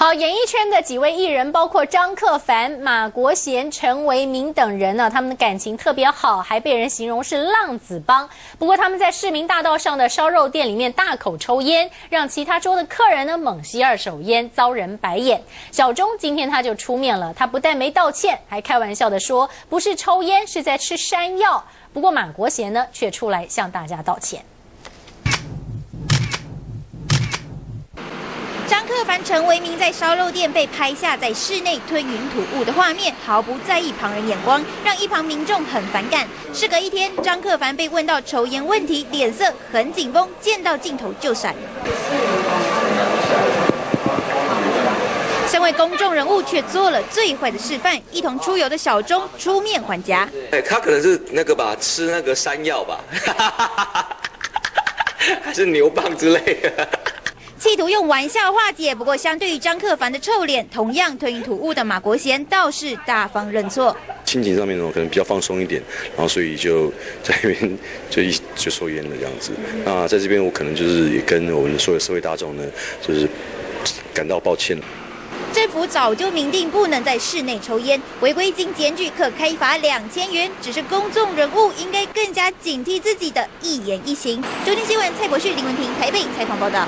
好，演艺圈的几位艺人，包括张克凡、马国贤、陈维明等人呢，他们的感情特别好，还被人形容是浪子帮。不过他们在市民大道上的烧肉店里面大口抽烟，让其他桌的客人呢猛吸二手烟，遭人白眼。小钟今天他就出面了，他不但没道歉，还开玩笑的说不是抽烟，是在吃山药。不过马国贤呢却出来向大家道歉。张克凡、陈为民在烧肉店被拍下在室内吞云吐雾的画面，毫不在意旁人眼光，让一旁民众很反感。事隔一天，张克凡被问到抽烟问题，脸色很紧绷，见到镜头就闪。身为公众人物，却做了最坏的示范，一同出游的小钟出面还家。哎，他可能是那个吧，吃那个山药吧，还是牛蒡之类的。企图用玩笑化解，不过相对于张克凡的臭脸，同样吞云吐雾的马国贤倒是大方认错。心情上面呢，可能比较放松一点，然后所以就在那边就一就抽烟了这样子。那在这边我可能就是也跟我们所有社会大众呢，就是感到抱歉。政府早就明定不能在室内抽烟，违规经检举可开罚两千元。只是公众人物应该更加警惕自己的一言一行。中天新闻蔡国旭、林文婷台北采访报道。